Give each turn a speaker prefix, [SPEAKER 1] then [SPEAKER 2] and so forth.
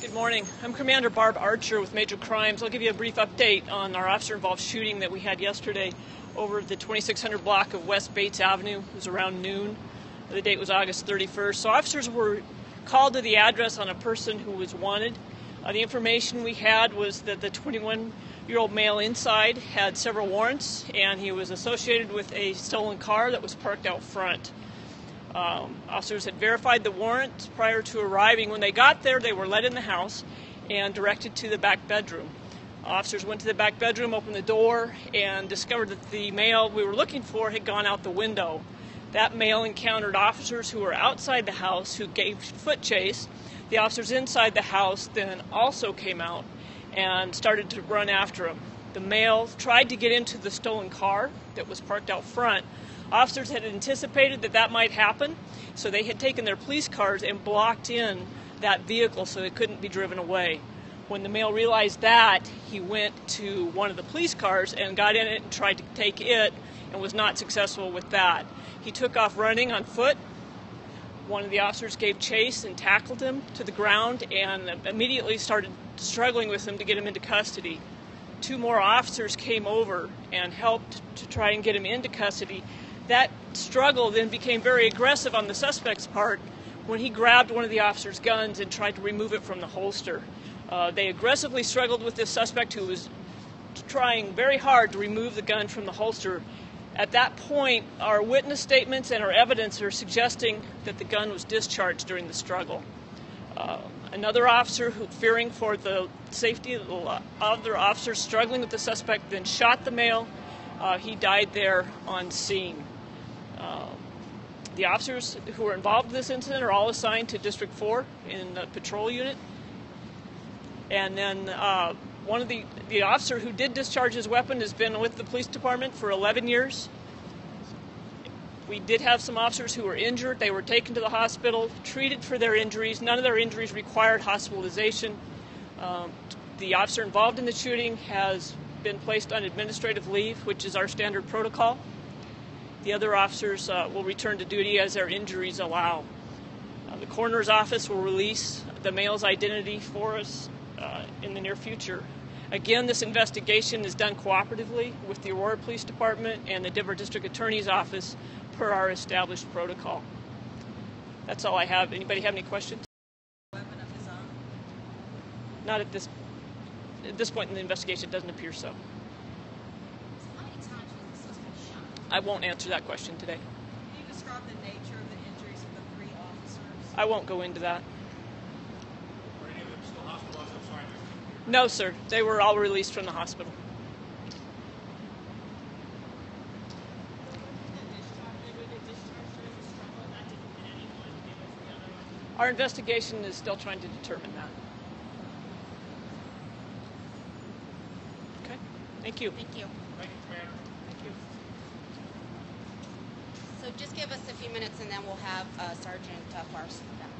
[SPEAKER 1] Good morning. I'm Commander Barb Archer with Major Crimes. I'll give you a brief update on our officer involved shooting that we had yesterday over the 2600 block of West Bates Avenue. It was around noon. The date was August 31st. So officers were called to the address on a person who was wanted. Uh, the information we had was that the 21 year old male inside had several warrants and he was associated with a stolen car that was parked out front. Um, officers had verified the warrant prior to arriving. When they got there, they were led in the house and directed to the back bedroom. Officers went to the back bedroom, opened the door, and discovered that the male we were looking for had gone out the window. That male encountered officers who were outside the house who gave foot chase. The officers inside the house then also came out and started to run after him. The male tried to get into the stolen car that was parked out front, Officers had anticipated that that might happen, so they had taken their police cars and blocked in that vehicle so it couldn't be driven away. When the male realized that, he went to one of the police cars and got in it and tried to take it and was not successful with that. He took off running on foot. One of the officers gave chase and tackled him to the ground and immediately started struggling with him to get him into custody. Two more officers came over and helped to try and get him into custody that struggle then became very aggressive on the suspect's part when he grabbed one of the officer's guns and tried to remove it from the holster. Uh, they aggressively struggled with this suspect who was trying very hard to remove the gun from the holster. At that point, our witness statements and our evidence are suggesting that the gun was discharged during the struggle. Uh, another officer, who, fearing for the safety of the other officers struggling with the suspect, then shot the male. Uh, he died there on scene. Um, the officers who were involved in this incident are all assigned to District 4 in the patrol unit. And then uh, one of the, the officer who did discharge his weapon has been with the police department for 11 years. We did have some officers who were injured. They were taken to the hospital, treated for their injuries. None of their injuries required hospitalization. Um, the officer involved in the shooting has been placed on administrative leave, which is our standard protocol. The other officers uh, will return to duty as their injuries allow. Uh, the coroner's office will release the male's identity for us uh, in the near future. Again, this investigation is done cooperatively with the Aurora Police Department and the Denver District Attorney's Office per our established protocol. That's all I have. Anybody have any questions? Not at this at this point in the investigation. It doesn't appear so. I won't answer that question today.
[SPEAKER 2] Can you describe the nature of the injuries of the three officers?
[SPEAKER 1] I won't go into that.
[SPEAKER 3] Were any of them still hospitalized? I'm sorry.
[SPEAKER 1] No, sir. They were all released from the hospital. Our investigation is still trying to determine that. Okay. Thank you.
[SPEAKER 4] Thank you.
[SPEAKER 3] Thank you, Commander.
[SPEAKER 1] Thank you.
[SPEAKER 4] So just give us a few minutes and then we'll have uh, Sergeant uh, Farson back.